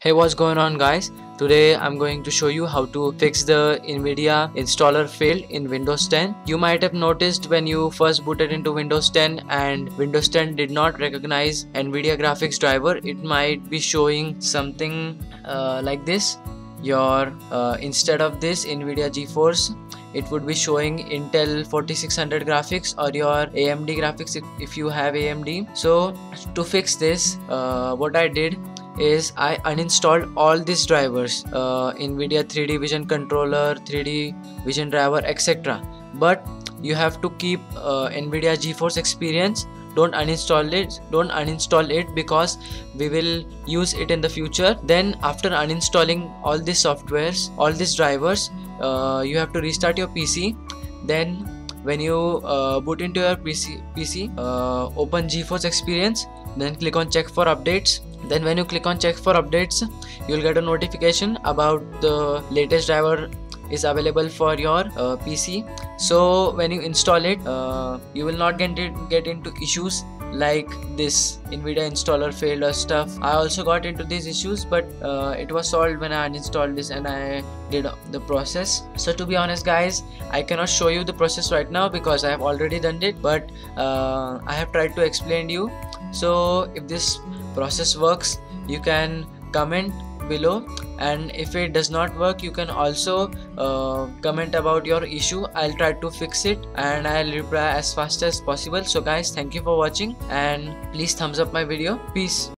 Hey what's going on guys? Today I'm going to show you how to fix the Nvidia installer failed in Windows 10 you might have noticed when you first booted into Windows 10 and Windows 10 did not recognize Nvidia graphics driver it might be showing something uh, like this. Your uh, instead of this Nvidia GeForce it would be showing Intel 4600 graphics or your AMD graphics if, if you have AMD so to fix this uh, what I did is I uninstalled all these drivers uh, NVIDIA 3D Vision Controller, 3D Vision Driver etc. But you have to keep uh, NVIDIA GeForce Experience. Don't uninstall it don't uninstall it because we will use it in the future. Then after uninstalling all these softwares all these drivers uh, you have to restart your PC then when you uh, boot into your PC, PC uh, open GeForce Experience then click on check for updates then when you click on check for updates you'll get a notification about the latest driver is available for your uh, PC so when you install it uh, you will not get it, get into issues like this nvidia installer failed or stuff. I also got into these issues but uh, it was solved when i uninstalled this and i did the process. So to be honest guys i cannot show you the process right now because i have already done it but uh, i have tried to explain to you. So if this process works you can comment below. And if it does not work you can also uh, comment about your issue. I'll try to fix it and i'll reply as fast as possible. So guys thank you for watching and please thumbs up my video. Peace